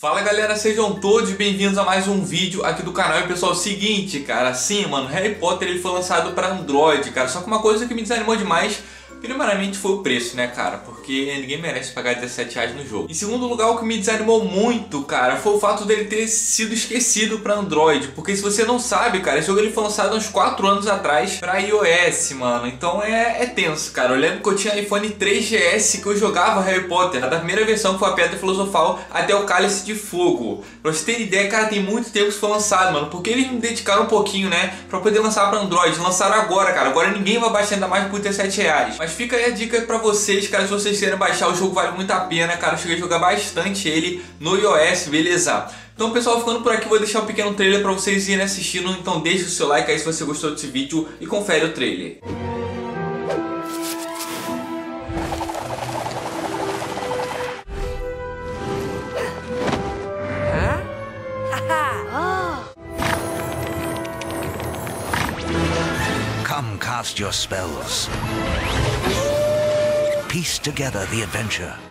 Fala galera, sejam todos bem-vindos a mais um vídeo aqui do canal. E pessoal, seguinte, cara, sim, mano, Harry Potter ele foi lançado para Android, cara. Só que uma coisa que me desanimou demais Primeiramente foi o preço, né, cara? Porque ninguém merece pagar 17 reais no jogo. Em segundo lugar, o que me desanimou muito, cara, foi o fato dele ter sido esquecido para Android. Porque se você não sabe, cara, esse jogo ele foi lançado uns 4 anos atrás para iOS, mano. Então é, é tenso, cara. Eu lembro que eu tinha iPhone 3GS que eu jogava Harry Potter. Da primeira versão que foi a Pedra Filosofal até o Cálice de Fogo. Pra você ter ideia, cara, tem muito tempo que foi lançado, mano. Porque eles me dedicaram um pouquinho, né, pra poder lançar para Android. Lançaram agora, cara. Agora ninguém vai baixar ainda mais por 17 reais. Mas mas fica aí a dica pra vocês, cara, se vocês querem baixar o jogo vale muito a pena, cara. Eu cheguei a jogar bastante ele no iOS, beleza? Então pessoal, ficando por aqui, vou deixar um pequeno trailer pra vocês irem assistindo. Então deixa o seu like aí se você gostou desse vídeo e confere o trailer. Come cast your spells. Piece together the adventure.